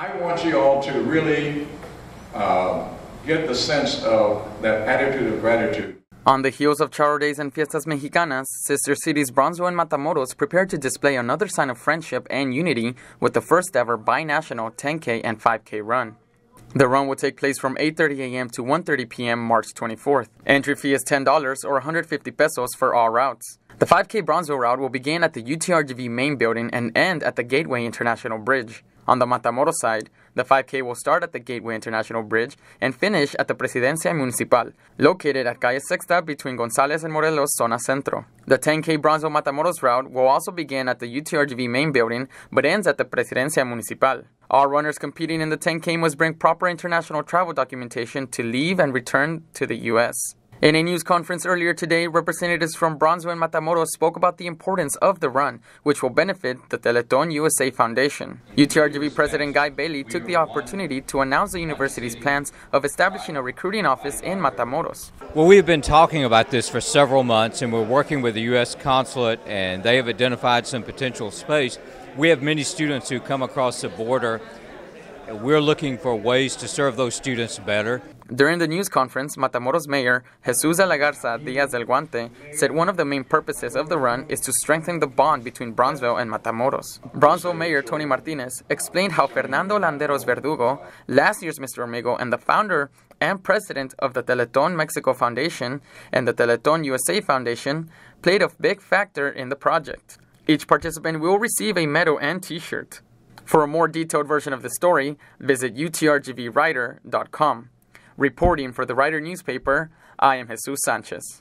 I want you all to really uh, get the sense of that attitude of gratitude. On the heels of Charro Days and Fiestas Mexicanas, sister cities Brownsville and Matamoros prepared to display another sign of friendship and unity with the first ever binational 10K and 5K run. The run will take place from 8:30 a.m. to 1:30 p.m. March 24th. Entry fee is $10 or 150 pesos for all routes. The 5K Brownsville route will begin at the UTRGV main building and end at the Gateway International Bridge. On the Matamoros side, the 5K will start at the Gateway International Bridge and finish at the Presidencia Municipal, located at Calle Sexta between Gonzales and Morelos, Zona Centro. The 10K Brownsville Matamoros route will also begin at the UTRGV main building but ends at the Presidencia Municipal. All runners competing in the 10K must bring proper international travel documentation to leave and return to the U.S. In a news conference earlier today, representatives from Brownsville and Matamoros spoke about the importance of the run, which will benefit the Teleton USA Foundation. UTRGV President Guy Bailey took the opportunity to announce the university's plans of establishing a recruiting office in Matamoros. Well, we have been talking about this for several months, and we're working with the U.S. consulate, and they have identified some potential space. We have many students who come across the border. We're looking for ways to serve those students better. During the news conference, Matamoros Mayor Jesus de la Garza Diaz del Guante said one of the main purposes of the run is to strengthen the bond between Brownsville and Matamoros. Brownsville Mayor Tony Martinez explained how Fernando Landeros Verdugo, last year's Mr. Amigo and the founder and president of the Teleton Mexico Foundation and the Teleton USA Foundation, played a big factor in the project. Each participant will receive a medal and t-shirt. For a more detailed version of the story, visit utrgvrider.com. Reporting for the Rider newspaper, I am Jesus Sanchez.